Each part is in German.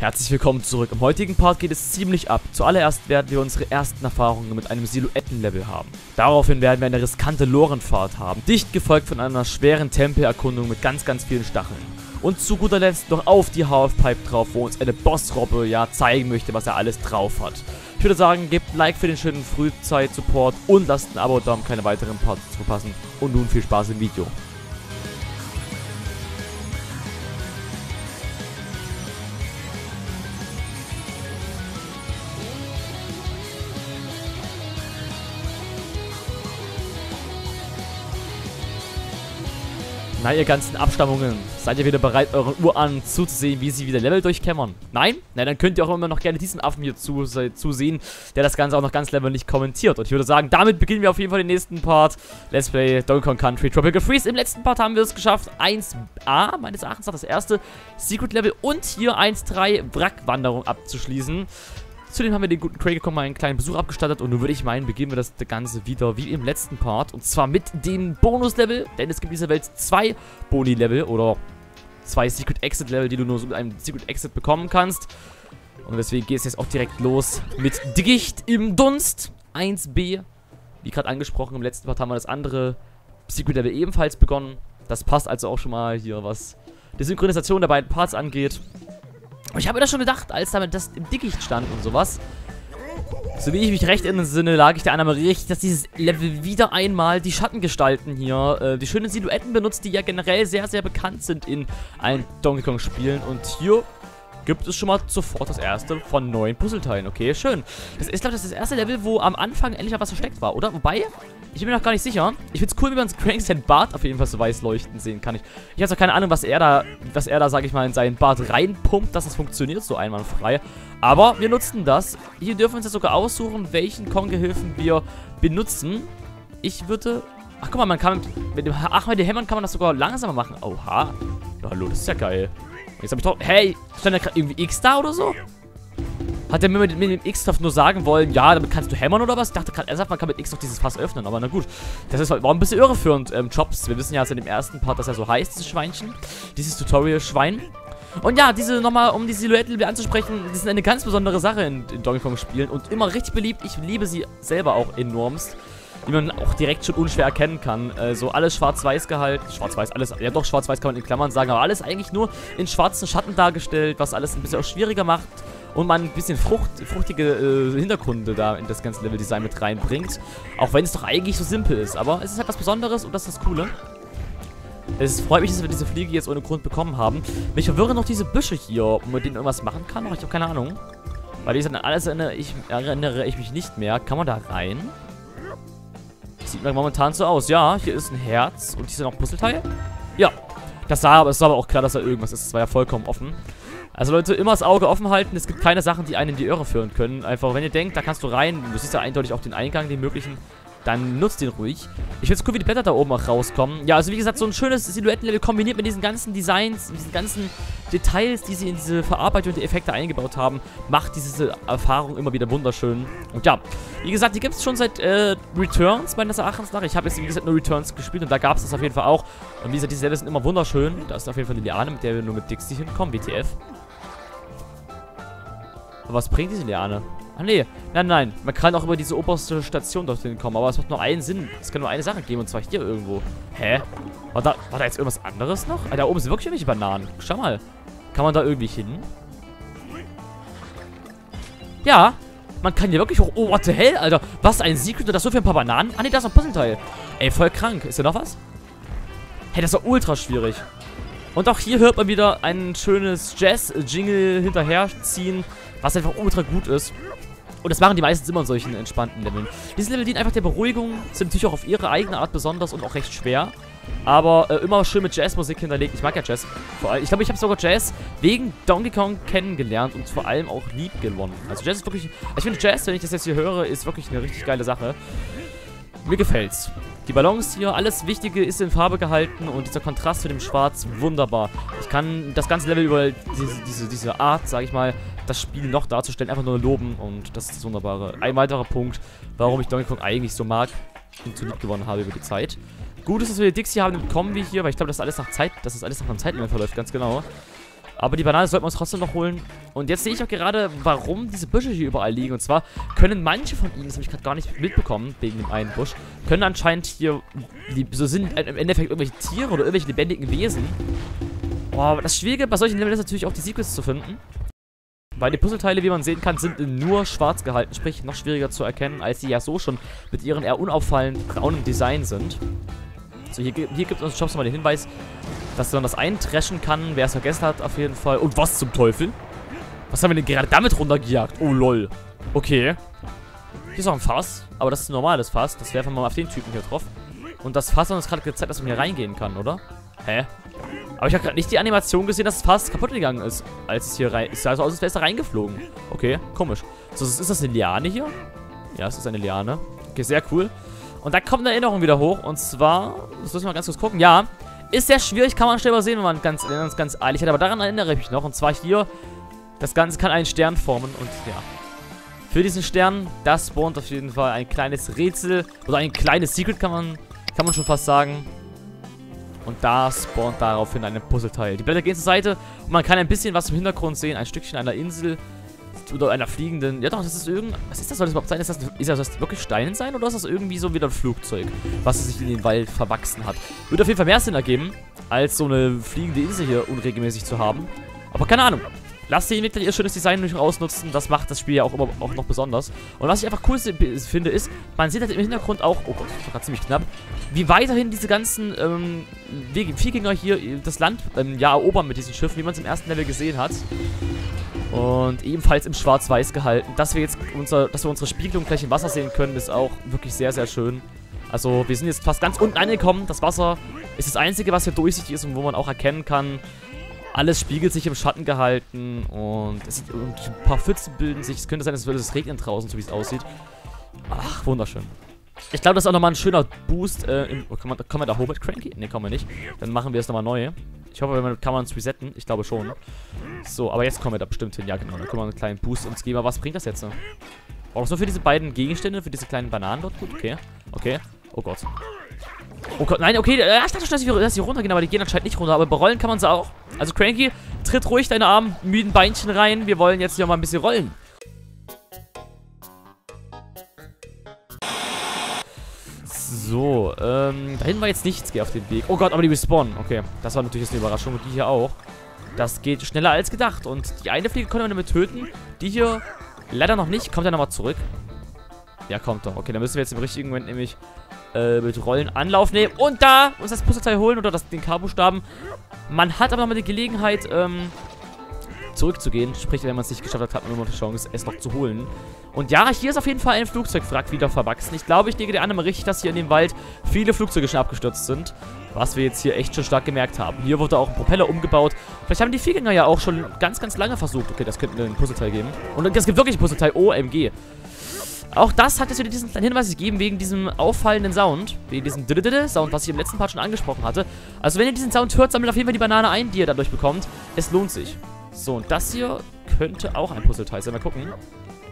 Herzlich willkommen zurück. Im heutigen Part geht es ziemlich ab. Zuallererst werden wir unsere ersten Erfahrungen mit einem Silhouettenlevel haben. Daraufhin werden wir eine riskante Lorenfahrt haben, dicht gefolgt von einer schweren Tempelerkundung mit ganz, ganz vielen Stacheln. Und zu guter Letzt noch auf die Halfpipe drauf, wo uns eine Bossrobbe ja zeigen möchte, was er alles drauf hat. Ich würde sagen, gebt ein Like für den schönen Frühzeit-Support und lasst ein Abo da, um keine weiteren Parts zu verpassen. Und nun viel Spaß im Video. Na, ihr ganzen Abstammungen, seid ihr wieder bereit, euren Urahnen zuzusehen, wie sie wieder Level durchkämmern? Nein? Na, dann könnt ihr auch immer noch gerne diesen Affen hier zu, zusehen, der das Ganze auch noch ganz level nicht kommentiert. Und ich würde sagen, damit beginnen wir auf jeden Fall den nächsten Part. Let's Play Donkey Kong Country Tropical Freeze. Im letzten Part haben wir es geschafft, 1a, meines Erachtens das erste Secret Level und hier 1.3 Wrackwanderung abzuschließen. Zudem haben wir den guten Craig mal einen kleinen Besuch abgestattet und nun würde ich meinen, beginnen wir das Ganze wieder wie im letzten Part. Und zwar mit dem Bonus-Level, denn es gibt in dieser Welt zwei Boni-Level oder zwei Secret Exit-Level, die du nur so mit einem Secret Exit bekommen kannst. Und deswegen geht es jetzt auch direkt los mit Dicht im Dunst 1b. Wie gerade angesprochen, im letzten Part haben wir das andere Secret-Level ebenfalls begonnen. Das passt also auch schon mal hier, was die Synchronisation der beiden Parts angeht. Und ich habe mir das schon gedacht, als damit das im Dickicht stand und sowas. So wie ich mich recht entsinne, lag ich der Annahme richtig, dass dieses Level wieder einmal die Schattengestalten hier, äh, die schönen Silhouetten benutzt, die ja generell sehr, sehr bekannt sind in allen Donkey Kong Spielen. Und hier gibt es schon mal sofort das erste von neun Puzzleteilen. Okay, schön. Das ist, glaube ich, das, das erste Level, wo am Anfang endlich mal was versteckt war, oder? Wobei, ich bin mir noch gar nicht sicher. Ich finde es cool, wie man Cranks Bart auf jeden Fall so weiß leuchten sehen kann. Ich, ich habe zwar keine Ahnung, was er da, was er da, sag ich mal, in seinen Bart reinpumpt, dass das funktioniert so einwandfrei. Aber wir nutzten das. Hier dürfen wir uns jetzt sogar aussuchen, welchen Kong-Gehilfen wir benutzen. Ich würde... Ach, guck mal, man kann mit dem... Ach, mit den Hämmern kann man das sogar langsamer machen. Oha. Ja, hallo, das ist ja geil. Jetzt habe ich doch... Hey, stand da gerade irgendwie X da oder so? Hat er mir mit, mit dem X-Taft nur sagen wollen, ja, damit kannst du hämmern oder was? Ich dachte gerade, er sagt, man kann mit X doch dieses Fass öffnen. Aber na gut. Das ist, war ein bisschen irreführend, ähm, Chops. Wir wissen ja seit dem ersten Part, dass er so heißt, dieses Schweinchen. Dieses Tutorial-Schwein. Und ja, diese nochmal, um die Silhouette anzusprechen, die sind eine ganz besondere Sache in, in Donkey Kong Spielen und immer richtig beliebt. Ich liebe sie selber auch enormst die man auch direkt schon unschwer erkennen kann. Äh, so alles schwarz-weiß gehalten. Schwarz-weiß, alles, ja doch, schwarz-weiß kann man in Klammern sagen, aber alles eigentlich nur in schwarzen Schatten dargestellt, was alles ein bisschen auch schwieriger macht und man ein bisschen Frucht, fruchtige äh, Hintergründe da in das ganze Leveldesign mit reinbringt. Auch wenn es doch eigentlich so simpel ist, aber es ist halt was Besonderes und das ist das Coole. Es freut mich, dass wir diese Fliege jetzt ohne Grund bekommen haben. Mich verwirren noch diese Büsche hier, ob man mit denen irgendwas machen kann, aber ich habe keine Ahnung. Weil die sind alles erinnere ich, erinnere ich mich nicht mehr. Kann man da rein? Sieht mir momentan so aus. Ja, hier ist ein Herz. Und hier sind auch Puzzleteile. Ja. Das sah aber, es war aber auch klar, dass da irgendwas ist. Es war ja vollkommen offen. Also Leute, immer das Auge offen halten. Es gibt keine Sachen, die einen in die Irre führen können. Einfach, wenn ihr denkt, da kannst du rein. Du siehst ja eindeutig auch den Eingang, den möglichen dann nutzt den ruhig. Ich finde es cool, wie die Blätter da oben auch rauskommen. Ja, also wie gesagt, so ein schönes Silhouettenlevel kombiniert mit diesen ganzen Designs, diesen ganzen Details, die sie in diese Verarbeitung und die Effekte eingebaut haben, macht diese Erfahrung immer wieder wunderschön. Und ja, wie gesagt, die gibt es schon seit äh, Returns, meines Erachtens nach. Ich habe jetzt, wie gesagt, nur Returns gespielt und da gab es das auf jeden Fall auch. Und wie gesagt, diese Level sind immer wunderschön. Da ist auf jeden Fall eine Liane, mit der wir nur mit Dixie hinkommen, WTF. Aber was bringt diese Liane? Ah, nee. Nein, nein. Man kann auch über diese oberste Station dorthin kommen. Aber es macht nur einen Sinn. Es kann nur eine Sache geben. Und zwar hier irgendwo. Hä? War da, war da jetzt irgendwas anderes noch? Ah, da oben sind wirklich irgendwelche Bananen. Schau mal. Kann man da irgendwie hin? Ja. Man kann hier wirklich hoch... Oh, what the hell, Alter. Was, ein Secret und das so für ein paar Bananen? Ah, nee, da ist noch ein Puzzleteil. Ey, voll krank. Ist hier noch was? Hey, das ist doch ultra schwierig. Und auch hier hört man wieder ein schönes Jazz-Jingle hinterherziehen, was einfach ultra gut ist. Und das machen die meistens immer in solchen entspannten Leveln. Diese Level dienen einfach der Beruhigung, sind natürlich auch auf ihre eigene Art besonders und auch recht schwer. Aber äh, immer schön mit Jazzmusik hinterlegt. Ich mag ja Jazz. Vor allem, ich glaube, ich habe sogar Jazz wegen Donkey Kong kennengelernt und vor allem auch lieb gewonnen. Also Jazz ist wirklich... Ich finde Jazz, wenn ich das jetzt hier höre, ist wirklich eine richtig geile Sache. Mir gefällt's. Die Balance hier, alles Wichtige ist in Farbe gehalten und dieser Kontrast zu dem Schwarz, wunderbar. Ich kann das ganze Level über diese, diese, diese Art, sage ich mal, das Spiel noch darzustellen, einfach nur loben und das ist das Wunderbare. Ein weiterer Punkt, warum ich Donkey Kong eigentlich so mag und so lieb gewonnen habe über die Zeit. Gut ist, dass wir Dixie haben im Kombi hier, weil ich glaube, das alles nach Zeit, dass das alles nach einem Zeitlimit verläuft, ganz genau. Aber die Banane sollten wir uns trotzdem noch holen. Und jetzt sehe ich auch gerade, warum diese Büsche hier überall liegen. Und zwar können manche von ihnen, das habe ich gerade gar nicht mitbekommen, wegen dem einen Busch, können anscheinend hier, so sind im Endeffekt irgendwelche Tiere oder irgendwelche lebendigen Wesen. Boah, das Schwierige bei solchen Leveln ist natürlich auch die Secrets zu finden. Weil die Puzzleteile, wie man sehen kann, sind nur schwarz gehalten, sprich noch schwieriger zu erkennen, als sie ja so schon mit ihren eher unauffallend braunen Design sind. So, hier, hier gibt uns Shops nochmal den Hinweis, dass man das eintreschen kann, wer es vergessen hat, auf jeden Fall. Und was zum Teufel? Was haben wir denn gerade damit runtergejagt? Oh, lol. Okay. Hier ist auch ein Fass, aber das ist ein normales Fass. Das werfen wir mal auf den Typen hier drauf. Und das Fass hat uns gerade gezeigt, dass man hier reingehen kann, oder? Hä? Aber ich habe gerade nicht die Animation gesehen, dass das Fass kaputt gegangen ist, als es hier rein... Es sah so aus, als wäre es da reingeflogen. Okay, komisch. So, ist das eine Liane hier? Ja, es ist eine Liane. Okay, sehr cool. Und da kommt eine Erinnerung wieder hoch. Und zwar, das müssen wir mal ganz kurz gucken. Ja, ist sehr schwierig, kann man schnell mal sehen, wenn man ganz, ganz, ganz eilig hat. Aber daran erinnere ich mich noch. Und zwar hier, das Ganze kann einen Stern formen. Und ja, für diesen Stern, das spawnt auf jeden Fall ein kleines Rätsel. Oder ein kleines Secret, kann man, kann man schon fast sagen. Und da spawnt daraufhin ein Puzzleteil. Die Blätter gehen zur Seite und man kann ein bisschen was im Hintergrund sehen. Ein Stückchen einer Insel oder einer fliegenden... Ja doch, das ist irgend... Was ist das? Soll das überhaupt sein? Ist das, ist das wirklich Stein sein oder ist das irgendwie so wieder ein Flugzeug, was sich in den Wald verwachsen hat? Würde auf jeden Fall mehr Sinn ergeben, als so eine fliegende Insel hier unregelmäßig zu haben. Aber keine Ahnung. Lasst die Entwickler ihr schönes Design nicht ausnutzen. Das macht das Spiel ja auch immer auch noch besonders. Und was ich einfach cool finde, ist, man sieht halt im Hintergrund auch, oh Gott, das war gerade ziemlich knapp, wie weiterhin diese ganzen ähm, Wikinger hier das Land ähm, ja erobern mit diesen Schiffen, wie man es im ersten Level gesehen hat. Und ebenfalls im Schwarz-Weiß gehalten. Dass wir jetzt unser, dass wir unsere Spiegelung gleich im Wasser sehen können, ist auch wirklich sehr, sehr schön. Also wir sind jetzt fast ganz unten angekommen. Das Wasser ist das Einzige, was hier durchsichtig ist und wo man auch erkennen kann, alles spiegelt sich im Schatten gehalten und, es, und ein paar Pfützen bilden sich. Es könnte sein, es würde es regnen draußen, so wie es aussieht. Ach, wunderschön. Ich glaube, das ist auch nochmal ein schöner Boost. Äh, im, oh, kann, man, kann man da hoch mit Cranky? Ne, kann man nicht. Dann machen wir es nochmal neu. Ich hoffe, man, kann man es resetten. Ich glaube schon. So, aber jetzt kommen wir da bestimmt hin. Ja, genau. Dann können wir einen kleinen Boost uns geben. Aber was bringt das jetzt? Ne? Braucht das nur für diese beiden Gegenstände? Für diese kleinen Bananen dort? Gut, okay. Okay. Oh Gott. Oh Gott, nein, okay, ich dachte schon, dass sie, dass sie runtergehen, aber die gehen anscheinend nicht runter. Aber berollen kann man sie auch. Also Cranky, tritt ruhig deine armen, müden Beinchen rein. Wir wollen jetzt hier mal ein bisschen rollen. So, ähm, dahin war jetzt nichts, geh auf den Weg. Oh Gott, aber die respawnen. Okay, das war natürlich jetzt eine Überraschung und die hier auch. Das geht schneller als gedacht und die eine Fliege können wir damit töten. Die hier leider noch nicht. Kommt er nochmal zurück? Ja, kommt doch. Okay, dann müssen wir jetzt im richtigen Moment nämlich äh, mit Rollen Anlauf nehmen und da uns das Puzzleteil holen oder das, den K-Buchstaben. Man hat aber nochmal die Gelegenheit, ähm, zurückzugehen. Sprich, wenn man es nicht geschafft hat, hat man immer die Chance, es noch zu holen. Und ja, hier ist auf jeden Fall ein Flugzeugwrack wieder verwachsen. Ich glaube, ich lege der Annahme richtig, dass hier in dem Wald viele Flugzeuge schon abgestürzt sind. Was wir jetzt hier echt schon stark gemerkt haben. Hier wurde auch ein Propeller umgebaut. Vielleicht haben die Viergänger ja auch schon ganz, ganz lange versucht. Okay, das könnte ein Puzzleteil geben. Und es gibt wirklich ein Puzzleteil. OMG. Auch das hat es wieder diesen kleinen Hinweis gegeben, wegen diesem auffallenden Sound. Wegen diesem Sound, was ich im letzten Part schon angesprochen hatte. Also wenn ihr diesen Sound hört, sammelt auf jeden Fall die Banane ein, die ihr dadurch bekommt. Es lohnt sich. So, und das hier könnte auch ein Puzzleteil sein. Mal gucken.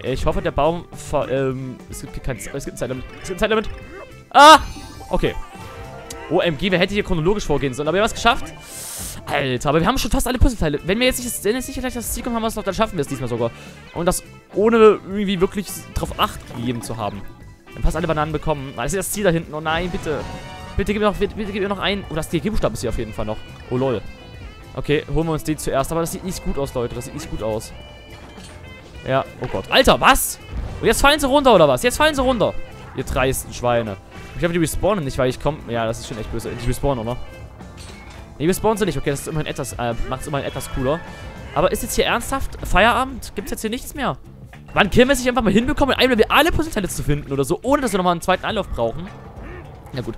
Ich hoffe, der Baum... Ähm, es gibt kein... Es gibt ein Zeitlimit. Es gibt ein Zeitlimit. Ah! Okay. OMG, wer hätte hier chronologisch vorgehen sollen. Aber wir haben es geschafft. Alter, aber wir haben schon fast alle Puzzleteile. Wenn wir jetzt nicht, wenn jetzt nicht gleich das Ziel kommen, haben wir es noch, dann schaffen wir es diesmal sogar. Und das ohne irgendwie wirklich drauf Acht gegeben zu haben. Wir haben fast alle Bananen bekommen. Das ist das Ziel da hinten. Oh nein, bitte. Bitte gib mir noch, bitte, bitte gib mir noch ein. Oh, das DG-Buchstabe ist hier auf jeden Fall noch. Oh lol. Okay, holen wir uns den zuerst. Aber das sieht nicht gut aus, Leute. Das sieht nicht gut aus. Ja, oh Gott. Alter, was? Und jetzt fallen sie runter, oder was? Jetzt fallen sie runter. Ihr dreisten Schweine. Ich glaube, die respawnen nicht, weil ich komme... Ja, das ist schon echt böse. Die respawnen, oder? Nee, respawnen sie nicht. Okay, das ist immerhin etwas... Äh, macht es immerhin etwas cooler. Aber ist jetzt hier ernsthaft Feierabend? Gibt es jetzt hier nichts mehr? Wann können wir es nicht einfach mal hinbekommen, in einem Level alle Puzzleteile zu finden oder so, ohne dass wir nochmal einen zweiten Anlauf brauchen? Ja gut.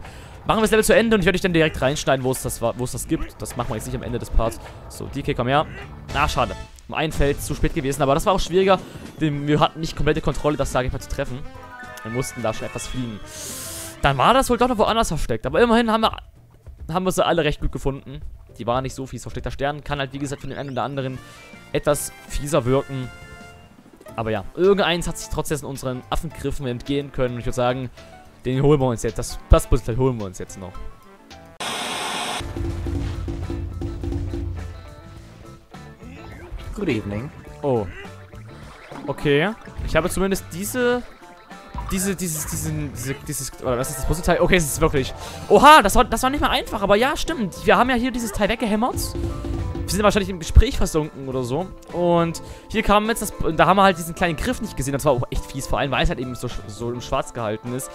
Machen wir das Level zu Ende und ich werde euch dann direkt reinschneiden, wo es das, wo es das gibt. Das machen wir jetzt nicht am Ende des Parts. So, DK, komm her. Ah, schade. Um ein Feld zu spät gewesen, aber das war auch schwieriger. Denn wir hatten nicht komplette Kontrolle, das sage ich mal, zu treffen. Wir mussten da schon etwas fliegen. Dann war das wohl doch noch woanders versteckt. Aber immerhin haben wir, haben wir sie alle recht gut gefunden. Die waren nicht so fies. Versteckter Stern kann halt, wie gesagt, für den einen oder anderen etwas fieser wirken. Aber ja, irgendeins hat sich trotzdem unseren Affengriffen entgehen können. Und ich würde sagen, den holen wir uns jetzt. Das, das Puzzle holen wir uns jetzt noch. Good evening. Oh. Okay. Ich habe zumindest diese... Diese, dieses, diesen, diese, dieses, oder was ist das Puzzleteil? Okay, es ist wirklich... Oha, das war, das war nicht mal einfach, aber ja, stimmt. Wir haben ja hier dieses Teil weggehämmert. Wir sind wahrscheinlich im Gespräch versunken oder so. Und hier kam jetzt das, da haben wir halt diesen kleinen Griff nicht gesehen. Das war auch fies, vor allem, weil es halt eben so, so im Schwarz gehalten ist.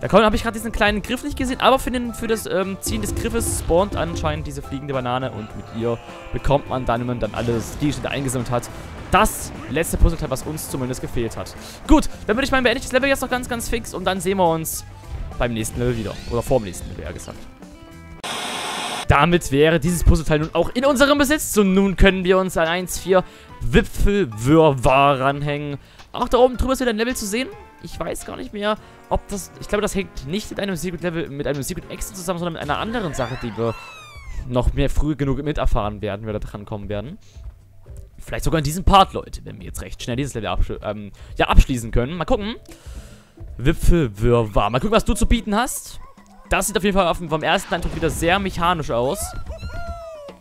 Da habe ich gerade diesen kleinen Griff nicht gesehen, aber für, den, für das ähm, Ziehen des Griffes spawnt anscheinend diese fliegende Banane und mit ihr bekommt man dann, wenn man dann alles Gegenstände eingesammelt hat, das letzte Puzzleteil, was uns zumindest gefehlt hat. Gut, dann würde ich meinen, beende ich das Level jetzt noch ganz, ganz fix und dann sehen wir uns beim nächsten Level wieder. Oder vor dem nächsten Level, eher gesagt. Damit wäre dieses Puzzleteil nun auch in unserem Besitz. Und nun können wir uns an 1.4 Wipfelwirrwarr ranhängen. Auch da oben drüber ist wieder ein Level zu sehen. Ich weiß gar nicht mehr, ob das... Ich glaube, das hängt nicht mit einem Secret Level, mit einem Secret Exit zusammen, sondern mit einer anderen Sache, die wir noch mehr früh genug miterfahren werden, wenn wir da dran kommen werden. Vielleicht sogar in diesem Part, Leute, wenn wir jetzt recht schnell dieses Level absch ähm, ja, abschließen können. Mal gucken. Wipfelwirrwarr. Mal gucken, was du zu bieten hast. Das sieht auf jeden Fall auf, vom ersten Eindruck wieder sehr mechanisch aus.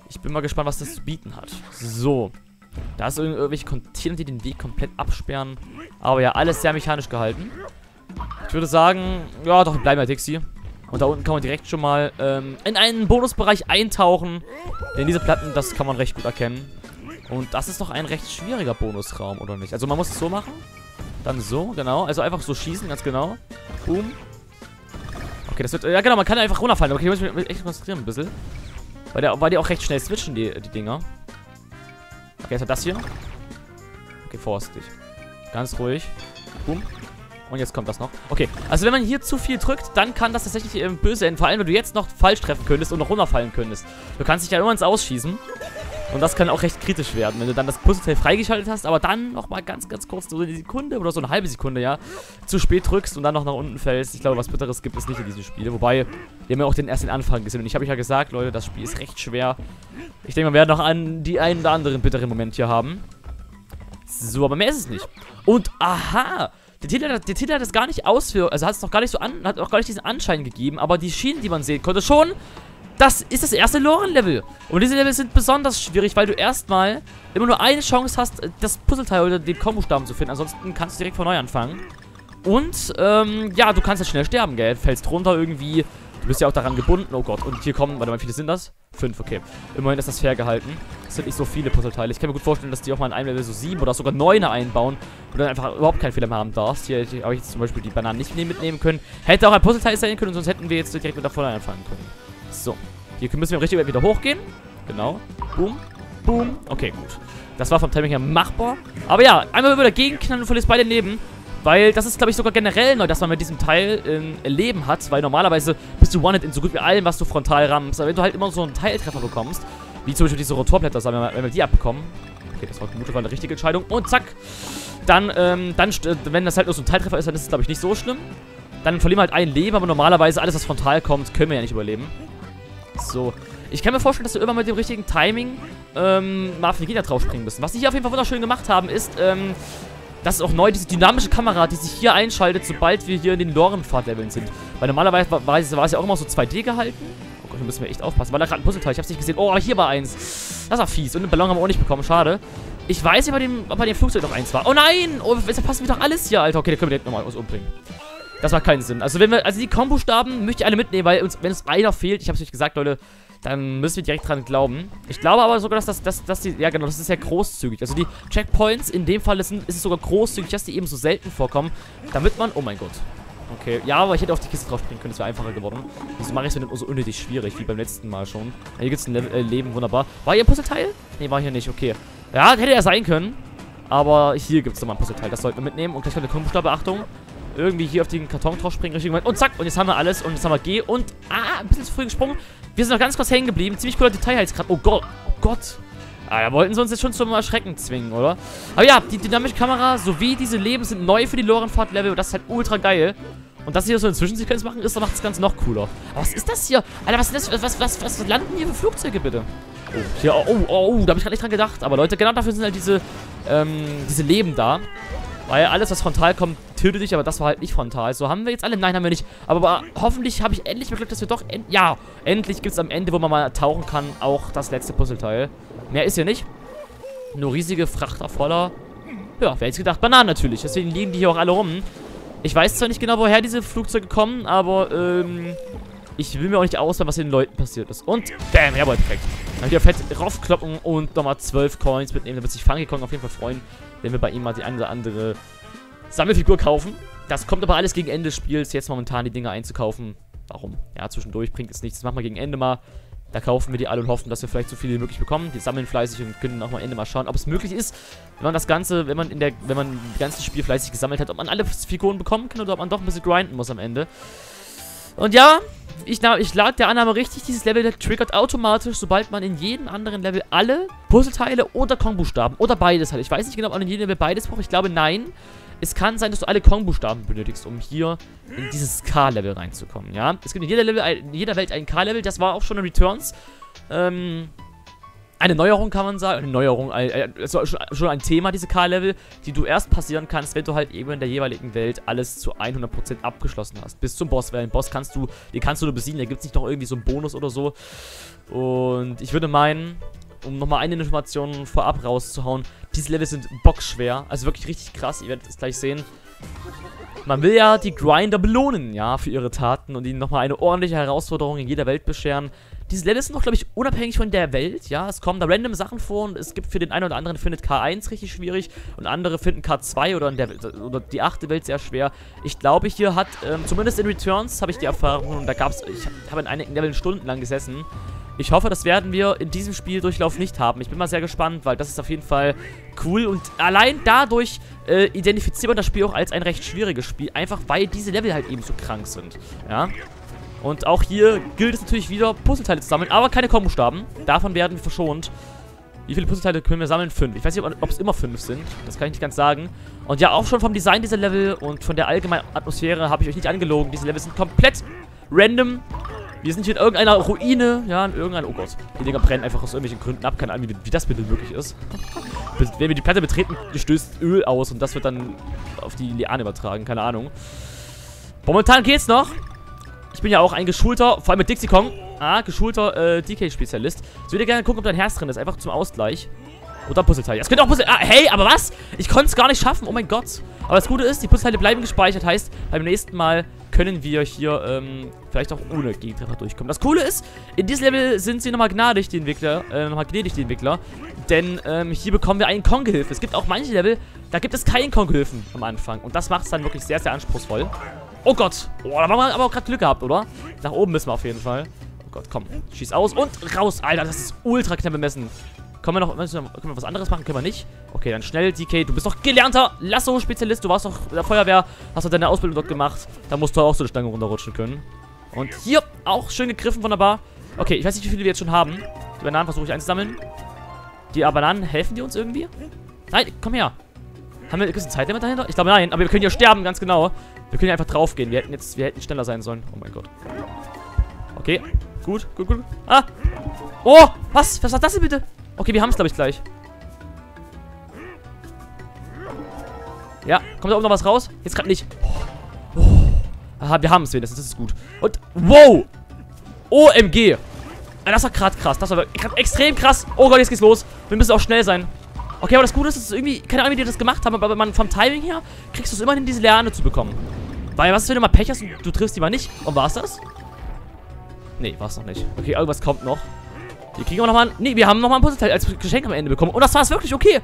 Ich bin mal gespannt, was das zu bieten hat. So. Da ist irgendwelche Container, die den Weg komplett absperren. Aber ja, alles sehr mechanisch gehalten. Ich würde sagen, ja, doch, bleiben wir Dixie. Und da unten kann man direkt schon mal ähm, in einen Bonusbereich eintauchen. Denn diese Platten, das kann man recht gut erkennen. Und das ist doch ein recht schwieriger Bonusraum, oder nicht? Also man muss es so machen. Dann so, genau. Also einfach so schießen, ganz genau. Boom. Okay, das wird... Ja, genau, man kann einfach runterfallen. Okay, ich muss mich echt konzentrieren ein bisschen. Weil, der, weil die auch recht schnell switchen, die, die Dinger. Okay, jetzt hat das hier. Okay, vorsichtig. Ganz ruhig. Boom. Und jetzt kommt das noch. Okay, also wenn man hier zu viel drückt, dann kann das tatsächlich äh, böse enden. Vor allem, wenn du jetzt noch falsch treffen könntest und noch runterfallen könntest. Du kannst dich ja immer ins Ausschießen. Und das kann auch recht kritisch werden, wenn du dann das Puzzleteil freigeschaltet hast, aber dann nochmal ganz, ganz kurz, so eine Sekunde oder so eine halbe Sekunde, ja, zu spät drückst und dann noch nach unten fällst. Ich glaube, was Bitteres gibt es nicht in diesem Spiel. Wobei, wir haben ja auch den ersten Anfang gesehen und ich habe ja gesagt, Leute, das Spiel ist recht schwer. Ich denke, wir werden noch einen, die einen oder anderen bitteren Moment hier haben. So, aber mehr ist es nicht. Und, aha! Der Titel, der Titel hat es gar nicht ausführen, also hat es noch gar nicht so an, hat auch gar nicht diesen Anschein gegeben, aber die Schienen, die man sehen konnte, schon das ist das erste Loren-Level. Und diese Level sind besonders schwierig, weil du erstmal immer nur eine Chance hast, das Puzzleteil oder den Kombostamm zu finden. Ansonsten kannst du direkt von neu anfangen. Und, ähm, ja, du kannst ja schnell sterben, gell? Fällst runter irgendwie. Du bist ja auch daran gebunden. Oh Gott. Und hier kommen, warte mal, wie viele sind das? Fünf, okay. Immerhin ist das fair gehalten. Das sind nicht so viele Puzzleteile. Ich kann mir gut vorstellen, dass die auch mal in einem Level so sieben oder sogar neune einbauen. Und dann einfach überhaupt keinen Fehler mehr haben darfst. Hier habe ich jetzt zum Beispiel die Bananen nicht mitnehmen können. Hätte auch ein Puzzleteil sein können, sonst hätten wir jetzt direkt mit da vorne anfangen können. So. Hier müssen wir richtig wieder hochgehen. Genau. Boom. Boom. Okay, gut. Das war vom Timing her machbar. Aber ja, einmal über dagegen knallen und verlierst beide Leben. Weil das ist, glaube ich, sogar generell neu, dass man mit diesem Teil ein ähm, Leben hat. Weil normalerweise bist du One-Hit in so gut wie allem, was du frontal rammst. Aber wenn du halt immer so einen Teiltreffer bekommst, wie zum Beispiel diese Rotorblätter, wenn wir, wenn wir die abbekommen. Okay, das war vermutlich eine richtige Entscheidung. Und zack. Dann, ähm, dann, wenn das halt nur so ein Teiltreffer ist, dann ist es, glaube ich, nicht so schlimm. Dann verlieren wir halt ein Leben, aber normalerweise alles, was frontal kommt, können wir ja nicht überleben. So. Ich kann mir vorstellen, dass wir irgendwann mit dem richtigen Timing ähm, mal auf den Gegner draufspringen müssen. Was sie hier auf jeden Fall wunderschön gemacht haben, ist, ähm, das ist auch neu, diese dynamische Kamera, die sich hier einschaltet, sobald wir hier in den Lorenpfad-Leveln sind. Weil normalerweise war, es ja auch immer so 2D gehalten. Oh Gott, da müssen wir echt aufpassen. War da gerade ein Puzzleteil? Ich hab's nicht gesehen. Oh, hier war eins. Das war fies. Und einen Ballon haben wir auch nicht bekommen. Schade. Ich weiß nicht, ob bei dem, Flugzeug noch eins war. Oh nein! Oh, jetzt passt mir doch alles hier, Alter. Okay, da können wir direkt nochmal was umbringen. Das macht keinen Sinn. Also wenn wir, also die Kombo-Staben möchte ich alle mitnehmen, weil uns, wenn uns einer fehlt, ich habe es euch gesagt, Leute, dann müssen wir direkt dran glauben. Ich glaube aber sogar, dass das, dass, dass die, ja genau, das ist ja großzügig. Also die Checkpoints, in dem Fall ist, ist es sogar großzügig, dass die eben so selten vorkommen, damit man, oh mein Gott. Okay, ja, aber ich hätte auf die Kiste drauf springen können, das wäre einfacher geworden. Wieso mache ich es mir so unnötig schwierig, wie beim letzten Mal schon. Hier gibt es ein Le äh, Leben, wunderbar. War hier ein Puzzleteil? Ne, war hier nicht, okay. Ja, hätte er sein können. Aber hier gibt es nochmal ein Puzzleteil, das sollten wir mitnehmen. Und gleich kommt eine Kombo-Stab, Achtung irgendwie hier auf den Karton drauf springen, richtig. Und zack, und jetzt haben wir alles. Und jetzt haben wir G und, ah, ein bisschen zu früh gesprungen. Wir sind noch ganz kurz hängen geblieben. Ziemlich cooler Detailheitsgrad. Oh Gott, oh Gott. Ah, da wollten sie uns jetzt schon zum Erschrecken zwingen, oder? Aber ja, die dynamische Kamera sowie diese Leben sind neu für die Lorenfahrt-Level. Das ist halt ultra geil. Und das hier so eine Zwischensequenz machen ist, macht das Ganze noch cooler. Aber was ist das hier? Alter, was ist das? Was, was, was, was landen hier für Flugzeuge, bitte? Oh, hier, oh, oh, oh, da habe ich gerade nicht dran gedacht. Aber Leute, genau dafür sind halt diese, ähm, diese Leben da. Weil alles, was frontal kommt, tötet dich, aber das war halt nicht frontal. So, haben wir jetzt alle? Nein, haben wir nicht. Aber, aber hoffentlich habe ich endlich mal Glück, dass wir doch... En ja, endlich gibt es am Ende, wo man mal tauchen kann, auch das letzte Puzzleteil. Mehr ist hier nicht. Nur riesige Frachter voller, ja, wer hätte gedacht, Bananen natürlich. Deswegen liegen die hier auch alle rum. Ich weiß zwar nicht genau, woher diese Flugzeuge kommen, aber, ähm, ich will mir auch nicht auswählen, was den Leuten passiert ist. Und, bam, jawohl, perfekt. Dann hier fett raufkloppen und nochmal 12 Coins mitnehmen. Da wird sich Funky Kong auf jeden Fall freuen, wenn wir bei ihm mal die eine oder andere Sammelfigur kaufen. Das kommt aber alles gegen Ende des Spiels, jetzt momentan die Dinge einzukaufen. Warum? Ja, zwischendurch bringt es nichts. Das machen wir gegen Ende mal. Da kaufen wir die alle und hoffen, dass wir vielleicht so viele wie möglich bekommen. Die sammeln fleißig und können auch am Ende mal schauen, ob es möglich ist, wenn man das Ganze, wenn man in der, wenn man das ganze Spiel fleißig gesammelt hat, ob man alle Figuren bekommen kann oder ob man doch ein bisschen grinden muss am Ende. Und ja, ich, ich lag der Annahme richtig, dieses Level triggert automatisch, sobald man in jedem anderen Level alle Puzzleteile oder Kong-Buchstaben oder beides hat. Ich weiß nicht genau, ob man in jedem Level beides braucht. Ich glaube, nein. Es kann sein, dass du alle Kong-Buchstaben benötigst, um hier in dieses K-Level reinzukommen, ja? Es gibt in jeder, Level, in jeder Welt ein K-Level, das war auch schon in Returns. Ähm, eine Neuerung kann man sagen, eine Neuerung, äh, schon ein Thema, diese K-Level, die du erst passieren kannst, wenn du halt eben in der jeweiligen Welt alles zu 100% abgeschlossen hast. Bis zum Boss, weil ein Boss kannst du, den kannst du nur besiegen, da gibt es nicht noch irgendwie so einen Bonus oder so. Und ich würde meinen, um nochmal eine Information vorab rauszuhauen, diese Level sind bockschwer. Also wirklich richtig krass, ihr werdet es gleich sehen. Man will ja die Grinder belohnen, ja, für ihre Taten und ihnen nochmal eine ordentliche Herausforderung in jeder Welt bescheren. Diese Level sind noch, glaube ich, unabhängig von der Welt, ja. Es kommen da random Sachen vor und es gibt für den einen oder anderen, findet K1 richtig schwierig und andere finden K2 oder, der, oder die achte Welt sehr schwer. Ich glaube, hier hat, ähm, zumindest in Returns habe ich die Erfahrung und da gab es, ich habe in einigen Leveln stundenlang gesessen ich hoffe, das werden wir in diesem Spieldurchlauf nicht haben. Ich bin mal sehr gespannt, weil das ist auf jeden Fall cool. Und allein dadurch äh, identifiziert man das Spiel auch als ein recht schwieriges Spiel. Einfach weil diese Level halt eben so krank sind. Ja. Und auch hier gilt es natürlich wieder, Puzzleteile zu sammeln, aber keine Kombostaben. Davon werden wir verschont. Wie viele Puzzleteile können wir sammeln? Fünf. Ich weiß nicht, ob es immer fünf sind. Das kann ich nicht ganz sagen. Und ja, auch schon vom Design dieser Level und von der allgemeinen Atmosphäre habe ich euch nicht angelogen. Diese Level sind komplett random. Wir sind hier in irgendeiner Ruine. Ja, in irgendeiner... Oh Gott. Die Dinger brennen einfach aus irgendwelchen Gründen ab. Keine Ahnung, wie, wie das bitte möglich ist. Wenn wir die Platte betreten, stößt Öl aus und das wird dann auf die Liane übertragen. Keine Ahnung. Momentan geht's noch. Ich bin ja auch ein geschulter, vor allem mit Dixie Kong, ah, geschulter äh, DK-Spezialist. Ich würde gerne gucken, ob dein Herz drin ist. Einfach zum Ausgleich. Oder Puzzleteil. Es könnte auch Puzzle... Ah, hey, aber was? Ich konnte es gar nicht schaffen. Oh mein Gott. Aber das Gute ist, die Puzzleteile bleiben gespeichert. Heißt, beim nächsten Mal können wir hier ähm, vielleicht auch ohne Gegentreffer durchkommen. Das Coole ist, in diesem Level sind sie nochmal gnadig, die Entwickler, äh, nochmal gnädig, die Entwickler, denn ähm, hier bekommen wir einen Kong-Gehilfe. Es gibt auch manche Level, da gibt es keinen Kong-Gehilfen am Anfang und das macht es dann wirklich sehr, sehr anspruchsmäßsvoll. Oh Gott, oh, da haben wir aber auch gerade Glück gehabt, oder? Nach oben müssen wir auf jeden Fall. Oh Gott, komm, schieß aus und raus, Alter, das ist ultra knapp bemessen. Können wir noch können wir was anderes machen? Können wir nicht? Okay, dann schnell, DK. Du bist doch gelernter Lasso-Spezialist. Du warst doch in der Feuerwehr. Hast doch deine Ausbildung dort gemacht. Da musst du auch so eine Stange runterrutschen können. Und hier auch schön gegriffen von der Bar. Okay, ich weiß nicht, wie viele wir jetzt schon haben. Die Bananen versuche ich einzusammeln. Die Bananen, helfen die uns irgendwie? Nein, komm her. Haben wir ein bisschen Zeit damit dahinter? Ich glaube, nein. Aber wir können ja sterben, ganz genau. Wir können ja einfach draufgehen. Wir hätten jetzt, wir hätten schneller sein sollen. Oh mein Gott. Okay. Gut, gut, gut. Ah. Oh, was? Was war das denn bitte? Okay, wir haben es, glaube ich, gleich. Ja, kommt da oben noch was raus? Jetzt gerade nicht. Oh. Aha, wir haben es wenigstens. Das ist gut. Und, wow! OMG! Das war gerade krass. Das war extrem krass. Oh Gott, jetzt geht's los. Wir müssen auch schnell sein. Okay, aber das Gute ist, dass es irgendwie, keine Ahnung, wie die das gemacht haben, aber man vom Timing her kriegst du es immer hin, diese Lerne zu bekommen. Weil, was ist, wenn du mal Pech hast und du triffst die mal nicht? Und war es das? Nee, war es noch nicht. Okay, irgendwas kommt noch. Hier kriegen wir nochmal... Nee, wir haben nochmal ein Puzzleteil als Geschenk am Ende bekommen. Und das war es wirklich okay.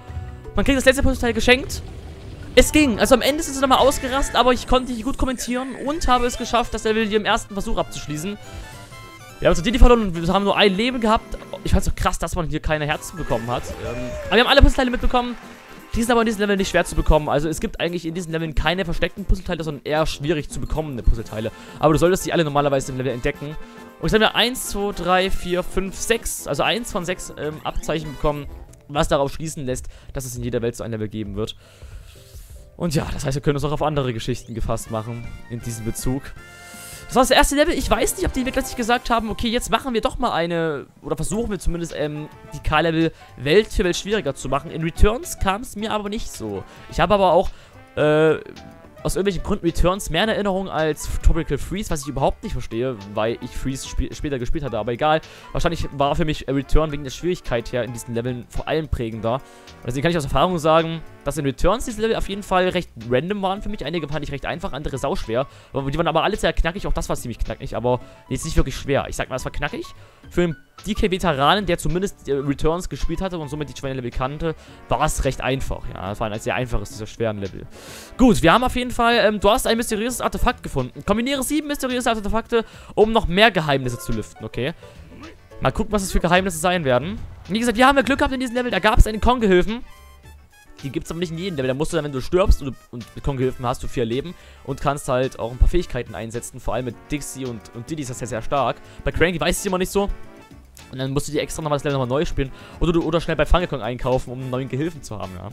Man kriegt das letzte Puzzleteil geschenkt. Es ging. Also am Ende ist es nochmal ausgerastet, aber ich konnte hier gut kommentieren und habe es geschafft, das Level hier im ersten Versuch abzuschließen. Wir haben uns Didi verloren und wir haben nur ein Leben gehabt. Ich fand es so krass, dass man hier keine Herzen bekommen hat. Ähm, aber wir haben alle Puzzleteile mitbekommen. Die sind aber in diesem Level nicht schwer zu bekommen. Also es gibt eigentlich in diesen Leveln keine versteckten Puzzleteile, sondern eher schwierig zu bekommende Puzzleteile. Aber du solltest die alle normalerweise im Level entdecken. Und jetzt haben wir 1, 2, 3, 4, 5, 6, also 1 von 6 ähm, Abzeichen bekommen, was darauf schließen lässt, dass es in jeder Welt so ein Level geben wird. Und ja, das heißt, wir können uns auch auf andere Geschichten gefasst machen in diesem Bezug. Das war das erste Level. Ich weiß nicht, ob die Entwickler sich gesagt haben, okay, jetzt machen wir doch mal eine, oder versuchen wir zumindest, ähm, die K-Level Welt für Welt schwieriger zu machen. In Returns kam es mir aber nicht so. Ich habe aber auch, äh, aus irgendwelchen Gründen Returns mehr in Erinnerung als Tropical Freeze, was ich überhaupt nicht verstehe, weil ich Freeze sp später gespielt hatte, aber egal. Wahrscheinlich war für mich Return wegen der Schwierigkeit her in diesen Leveln vor allem prägender. Deswegen kann ich aus Erfahrung sagen, dass in Returns diese Level auf jeden Fall recht random waren für mich. Einige fand ich recht einfach, andere sauschwer. Die waren aber alle sehr knackig, auch das war ziemlich knackig, aber jetzt nicht wirklich schwer. Ich sag mal, es war knackig. Für einen DK-Veteranen, der zumindest äh, Returns gespielt hatte und somit die schweren Level kannte, war es recht einfach. Ja, es war ein sehr einfaches dieser schweren Level. Gut, wir haben auf jeden Fall, ähm, du hast ein mysteriöses Artefakt gefunden. Kombiniere sieben mysteriöse Artefakte, um noch mehr Geheimnisse zu lüften, okay? Mal gucken, was es für Geheimnisse sein werden. Wie gesagt, wir haben ja Glück gehabt in diesem Level. Da gab es einen Kong-Gehilfen. Die gibt es aber nicht in jedem Level. Da musst du dann, wenn du stirbst und, und mit Kong-Gehilfen hast du vier Leben und kannst halt auch ein paar Fähigkeiten einsetzen. Vor allem mit Dixie und, und Diddy ist das ja sehr stark. Bei Cranky weiß ich immer nicht so. Und dann musst du die extra nochmal das Level nochmal neu spielen. Oder, oder schnell bei Fangekong einkaufen, um einen neuen Gehilfen zu haben, ja.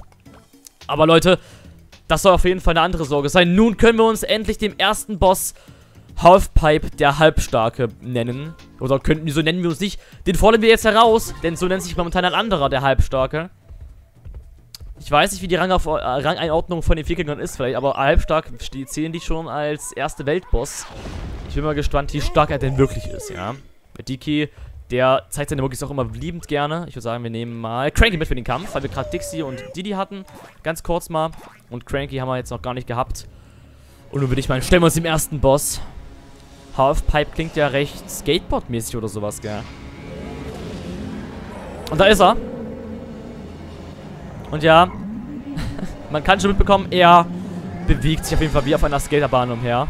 Aber Leute, das soll auf jeden Fall eine andere Sorge sein. Nun können wir uns endlich dem ersten Boss Halfpipe der Halbstarke nennen. Oder könnten, so nennen wir uns nicht. Den fordern wir jetzt heraus, denn so nennt sich momentan ein anderer, der Halbstarke. Ich weiß nicht, wie die äh, Rangeinordnung von den Viergängern ist, vielleicht, aber halbstark zählen die schon als erste Weltboss. Ich bin mal gespannt, wie stark er denn wirklich ist, ja. Mit Diki der zeigt seine Muckis auch immer liebend gerne. Ich würde sagen, wir nehmen mal Cranky mit für den Kampf, weil wir gerade Dixie und Didi hatten. Ganz kurz mal. Und Cranky haben wir jetzt noch gar nicht gehabt. Und nun würde ich mal, stellen wir uns dem ersten Boss. Halfpipe klingt ja recht Skateboard-mäßig oder sowas, gell. Und da ist er. Und ja, man kann schon mitbekommen, er bewegt sich auf jeden Fall wie auf einer Skaterbahn umher.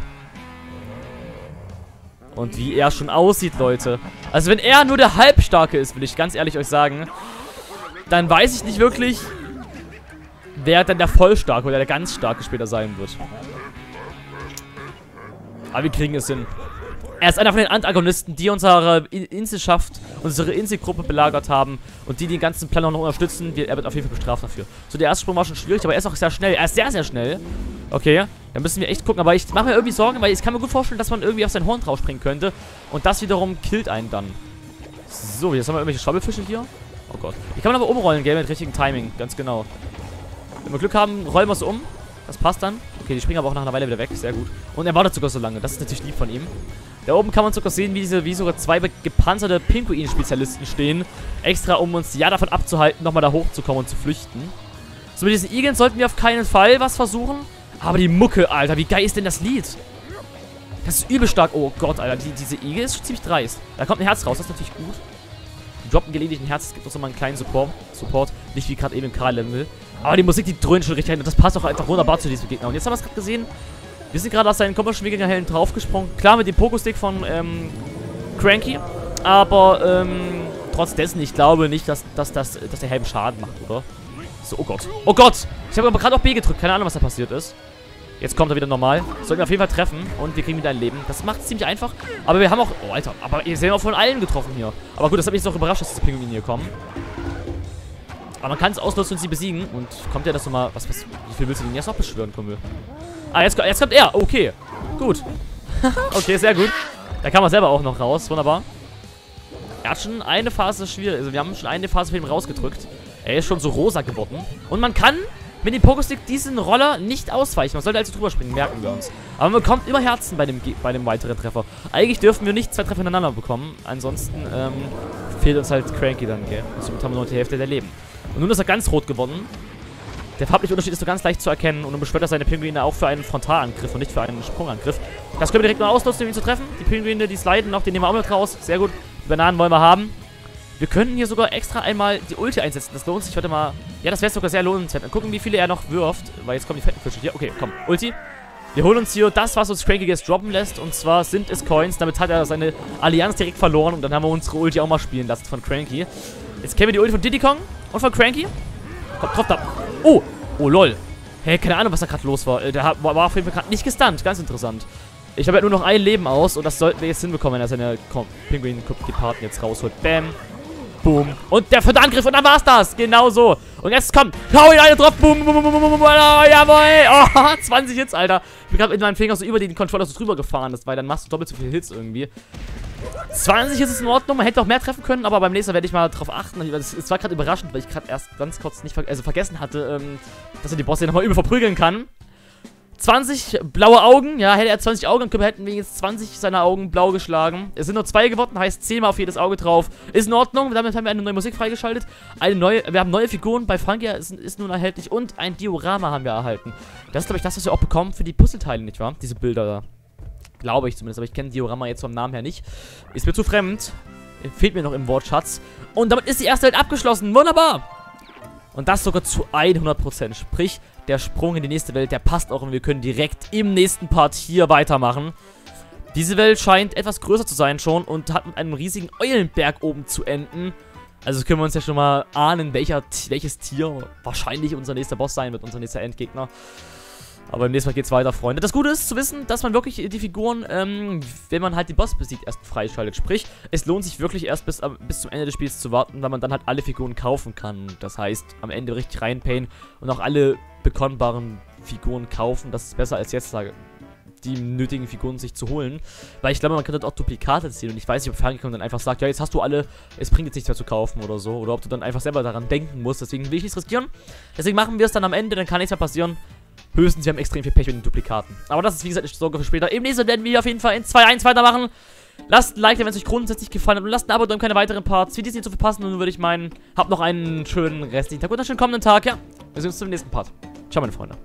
Und wie er schon aussieht, Leute. Also wenn er nur der Halbstarke ist, will ich ganz ehrlich euch sagen, dann weiß ich nicht wirklich, wer dann der Vollstarke oder der ganz Starke später sein wird. Aber wir kriegen es hin. Er ist einer von den Antagonisten, die unsere Inselschaft, unsere Inselgruppe belagert haben und die den ganzen Plan auch noch unterstützen. er wird auf jeden Fall bestraft dafür. So, der erste Sprung war schon schwierig, aber er ist auch sehr schnell. Er ist sehr, sehr schnell. Okay, da müssen wir echt gucken. Aber ich mache mir irgendwie Sorgen, weil ich kann mir gut vorstellen, dass man irgendwie auf sein Horn drauf springen könnte. Und das wiederum killt einen dann. So, jetzt haben wir irgendwelche Schwabbelfische hier. Oh Gott. Die kann man aber umrollen, gell, mit richtigem Timing. Ganz genau. Wenn wir Glück haben, rollen wir es um. Das passt dann. Okay, die springen aber auch nach einer Weile wieder weg. Sehr gut. Und er wartet sogar so lange. Das ist natürlich lieb von ihm. Da oben kann man sogar sehen, wie diese, wie sogar zwei gepanzerte Pinguin-Spezialisten stehen. Extra, um uns ja davon abzuhalten, nochmal da hochzukommen und zu flüchten. So, mit diesen Igeln sollten wir auf keinen Fall was versuchen. Aber die Mucke, Alter, wie geil ist denn das Lied? Das ist übel stark. Oh Gott, Alter, die, diese Igel ist ziemlich dreist. Da kommt ein Herz raus, das ist natürlich gut. Wir droppen gelegentlich ein Herz, es gibt uns nochmal einen kleinen Support. Support, nicht wie gerade eben im K-Level. Aber die Musik, die dröhnt schon richtig rein und das passt auch einfach wunderbar zu diesem Gegner. Und jetzt haben wir es gerade gesehen, wir sind gerade aus seinen komischen Wikingerhelden draufgesprungen. Klar mit dem Pokostick von ähm, Cranky. Aber ähm, trotz dessen, ich glaube nicht, dass, dass, dass, dass der Helm Schaden macht, oder? So, oh Gott. Oh Gott! Ich habe aber gerade auch B gedrückt. Keine Ahnung, was da passiert ist. Jetzt kommt er wieder normal. Sollten wir auf jeden Fall treffen. Und wir kriegen wieder ein Leben. Das macht es ziemlich einfach. Aber wir haben auch... Oh, Alter. Aber ihr seht auch von allen getroffen hier. Aber gut, das hat mich jetzt auch überrascht, dass diese Pinguine hier kommen. Aber man kann es ausnutzen und sie besiegen. Und kommt ja das nochmal... Was, was, wie viel willst du denn jetzt noch beschwören, Kumpel? Ah, jetzt, jetzt kommt er. Okay. Gut. okay, sehr gut. Da kann man selber auch noch raus. Wunderbar. Er hat schon eine Phase schwierig. Also wir haben schon eine Phase für ihn rausgedrückt. Er ist schon so rosa geworden. Und man kann mit dem Pokéstick diesen Roller nicht ausweichen. Man sollte also drüber springen, merken wir uns. Aber man bekommt immer Herzen bei dem, bei dem weiteren Treffer. Eigentlich dürfen wir nicht zwei Treffer ineinander bekommen. Ansonsten ähm, fehlt uns halt Cranky dann, gell? Und somit haben wir nur die Hälfte der Leben. Und nun ist er ganz rot geworden. Der farbliche Unterschied ist so ganz leicht zu erkennen und nun beschwört er seine Pinguine auch für einen Frontalangriff und nicht für einen Sprungangriff. Das können wir direkt mal ausnutzen, um ihn zu treffen. Die Pinguine, die sliden noch, die nehmen wir auch mit raus. Sehr gut. Die Bananen wollen wir haben. Wir könnten hier sogar extra einmal die Ulti einsetzen. Das lohnt sich. Warte mal. Ja, das wäre sogar sehr lohnenswert. Dann gucken, wie viele er noch wirft. Weil jetzt kommen die fetten Fische hier. Okay, komm. Ulti. Wir holen uns hier das, was uns Cranky jetzt droppen lässt. Und zwar sind es Coins. Damit hat er seine Allianz direkt verloren. Und dann haben wir unsere Ulti auch mal spielen lassen von Cranky. Jetzt kennen wir die Ulti von Diddy Kong und von Cranky. Kommt, drauf da. Oh, oh, lol. Hey, keine Ahnung, was da gerade los war. Äh, der war auf jeden Fall gerade nicht gestunt. Ganz interessant. Ich habe ja nur noch ein Leben aus und das sollten wir jetzt hinbekommen, wenn er seine Pinguin-Geparten jetzt rausholt. Bam. Boom. Und der vierte Angriff und dann war's das. Genau so. Und jetzt kommt. Hau ihn eine drauf. Boom, boom, boom, boom, boom, boom. Oh, jawohl. Oh, 20 Hits, Alter. Ich bin gerade mit meinen Fingern so über den Controller so drüber gefahren, weil dann machst du doppelt so viele Hits irgendwie. 20 ist es in Ordnung, man hätte auch mehr treffen können, aber beim nächsten Mal werde ich mal drauf achten. Es war gerade überraschend, weil ich gerade erst ganz kurz nicht ver also vergessen hatte, ähm, dass er die Bosse nochmal übel verprügeln kann. 20 blaue Augen. Ja, hätte er 20 Augen, dann hätten wir jetzt 20 seiner Augen blau geschlagen. Es sind nur zwei geworden, heißt 10 mal auf jedes Auge drauf. Ist in Ordnung. Damit haben wir eine neue Musik freigeschaltet. Eine neue, wir haben neue Figuren bei Frankia, ist, ist nun erhältlich. Und ein Diorama haben wir erhalten. Das ist, glaube ich, das, was wir auch bekommen für die Puzzleteile, nicht wahr? Diese Bilder da. Glaube ich zumindest, aber ich kenne Diorama jetzt vom Namen her nicht. Ist mir zu fremd. Fehlt mir noch im Wortschatz. Und damit ist die erste Welt abgeschlossen. Wunderbar! Und das sogar zu 100%. Sprich, der Sprung in die nächste Welt, der passt auch und wir können direkt im nächsten Part hier weitermachen. Diese Welt scheint etwas größer zu sein schon und hat mit einem riesigen Eulenberg oben zu enden. Also können wir uns ja schon mal ahnen, welcher, welches Tier wahrscheinlich unser nächster Boss sein wird, unser nächster Endgegner. Aber im nächsten Mal geht's weiter, Freunde. Das Gute ist zu wissen, dass man wirklich die Figuren, ähm, wenn man halt die Boss besiegt, erst freischaltet. Sprich, es lohnt sich wirklich erst bis, äh, bis zum Ende des Spiels zu warten, weil man dann halt alle Figuren kaufen kann. Das heißt, am Ende richtig reinpayen und auch alle bekommbaren Figuren kaufen. Das ist besser als jetzt, sage die nötigen Figuren sich zu holen. Weil ich glaube, man dort auch Duplikate ziehen. Und ich weiß nicht, ob Fernsehkommen dann einfach sagt, ja, jetzt hast du alle, es bringt jetzt nichts mehr zu kaufen oder so. Oder ob du dann einfach selber daran denken musst. Deswegen will ich nichts riskieren. Deswegen machen wir es dann am Ende, dann kann nichts mehr passieren. Höchstens, wir haben extrem viel Pech mit den Duplikaten. Aber das ist, wie gesagt, eine Sorge für später. Im nächsten werden wir auf jeden Fall in 2-1 weitermachen. Lasst ein Like, wenn es euch grundsätzlich gefallen hat. Und lasst ein Abo, um keine weiteren Parts wie dies nicht zu verpassen. Und dann würde ich meinen, habt noch einen schönen restlichen Tag und einen schönen kommenden Tag. Ja, wir sehen uns zum nächsten Part. Ciao, meine Freunde.